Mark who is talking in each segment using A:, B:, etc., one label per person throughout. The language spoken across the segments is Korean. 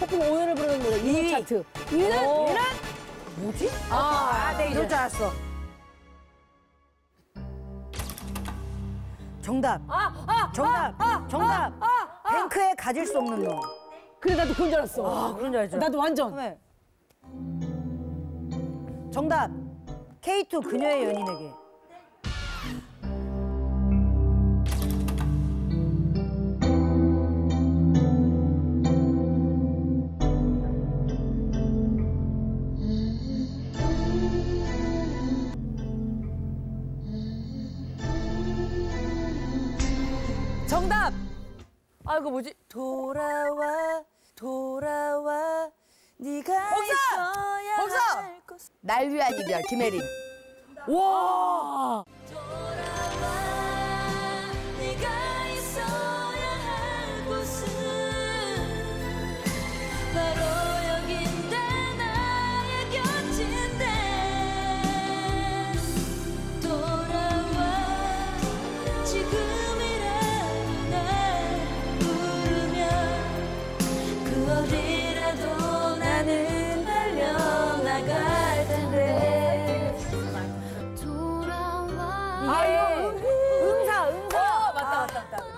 A: 폭풍 오열을 부르는 노래 2위 차트. 2위는?
B: 오.
A: 2위는?
B: 뭐지?
A: 아, 네,
B: 이럴 줄 알았어. 정답.
A: 아, 아,
B: 정답.
A: 아,
B: 정답.
A: 아, 아, 아.
B: 뱅크에 가질 수 없는 놈.
A: 그래, 나도 그런 줄 알았어.
B: 아, 그런 줄 알죠?
A: 나도 완전.
B: 네. 정답. K2 그녀의 연인에게.
C: 정답! 아, 이거 뭐지? 돌아와, 돌아와, 네가
D: 복사!
C: 있어야
D: 복사!
C: 할 곳.
D: 날 위한 이별 김혜린.
C: 와!
E: 있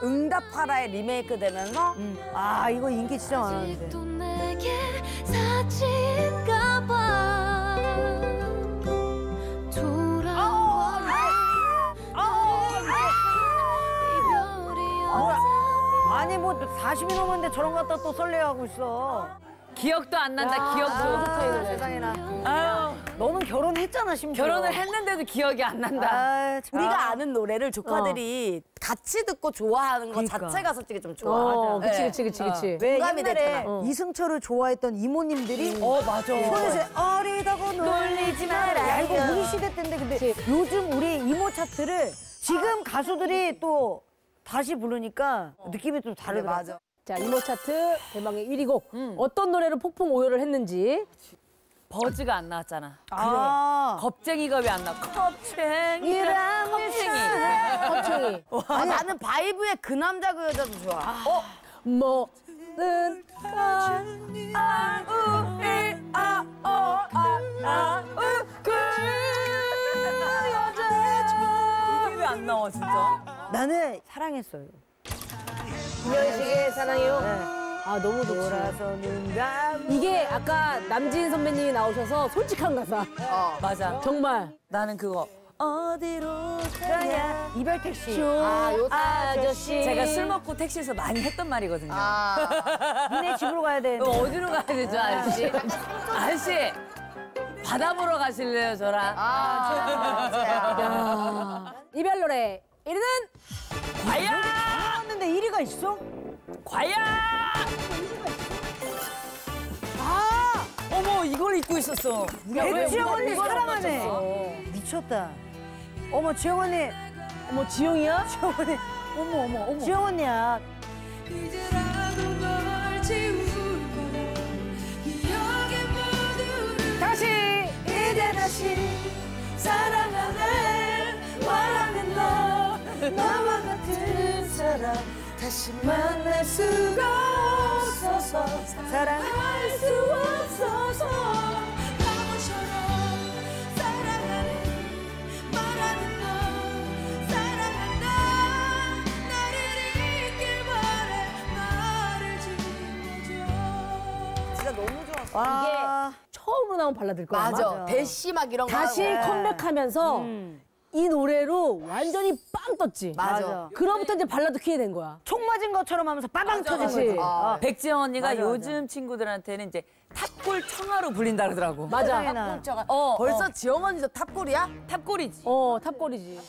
D: 응답하라에 리메이크 되면서
B: 아, 이거 인기 진짜 많았는데. 아니, 뭐 40이 넘었는데 저런 거 갖다 또 설레하고 있어.
C: 기억도 안 난다, 기억도.
B: 아, 세상에나.
C: 아유,
B: 결혼했잖아, 심지어.
C: 결혼을 했는데도 기억이 안 난다.
B: 아, 참.
D: 우리가 아 는 노래를 조카들이 같이 듣고 좋아하는 것
B: 그러니까.
D: 자체가 솔직히 좀 좋아.
A: 어, 그치,
D: 네.
A: 그치, 그치, 그치.
B: 왜
D: 공감이
B: 옛날에
D: 됐잖아.
B: 이승철을 좋아했던 이모님들이
C: 어, 맞아.
B: 손에서 어리다고 놀리지 마라. 야, 이거 우리 시대 때인데 근데 요즘 우리 이모 차트를 지금 가수들이 또 다시 부르니까 느낌이 좀
D: 네,
B: 다르더라.
D: 맞아.
A: 자, 이모 차트 대망의 1위 곡. 어떤 노래로 폭풍 오열을 했는지.
C: 버즈가 안 나왔잖아.
B: 아,
C: 겁쟁이가 왜 안 나와? 겁쟁이랑 겁쟁이.
A: 컵챙이.
D: 아, 나는 바이브의 그 남자 그 여자도 좋아. 어?
A: 아,
C: 이게 왜안 나와, 진짜?
B: 나는 사랑했어요.
A: 김현식의 사랑해요.
B: 네.
A: 아, 너무 좋지. 이게 아까 남진 선배님이 나오셔서 솔직한 가사.
C: 맞아.
A: 정말.
C: 나는 그거. 어디로
B: 가야 이별 택시.
D: 아, 요
A: 아저씨.
C: 제가 술 먹고 택시에서 많이 했던 말이거든요.
D: 아,
B: 니네 집으로 가야 돼.
C: 그럼 어디로 가야 되죠, 아저씨? 아저씨, 바다 보러 가실래요, 저랑?
D: 아.
A: 이별 노래 1위는
C: 과야!
B: 나왔는데 1위가 있어?
C: 과야! 입고 있었어.
B: 백지영 언니 사랑하네. 미쳤다. 어머 지영 언니,
A: 어머 지영이야?
B: 지영 언니, 어머 어머 어머. 지영 언니야.
A: 다시
E: 이제 다시 사랑하네 말하는 너 나와 같은 사람 다시 만날 수가 없어서 사랑할 수 없어
B: 와.
A: 처음으로 나온 발라드일 거야. 아마.
D: 맞아. 대시 막 이런 거.
A: 다시
D: 하고.
A: 컴백하면서 이 노래로 완전히 빵 떴지.
D: 맞아.
A: 그로부터 이제 발라드 퀸이 된 거야.
B: 총 맞은 것처럼 하면서 빠방 터진
A: 그치.
B: 거지.
D: 아.
C: 백지영 언니가
B: 맞아, 맞아.
C: 요즘 친구들한테는 이제 탑골 청하로 불린다 그러더라고.
A: 맞아.
B: 세상에나.
D: 아,
C: 어,
D: 벌써
C: 어.
D: 지영 언니도 탑골이야?
C: 탑골이지.
A: 어, 탑골이지.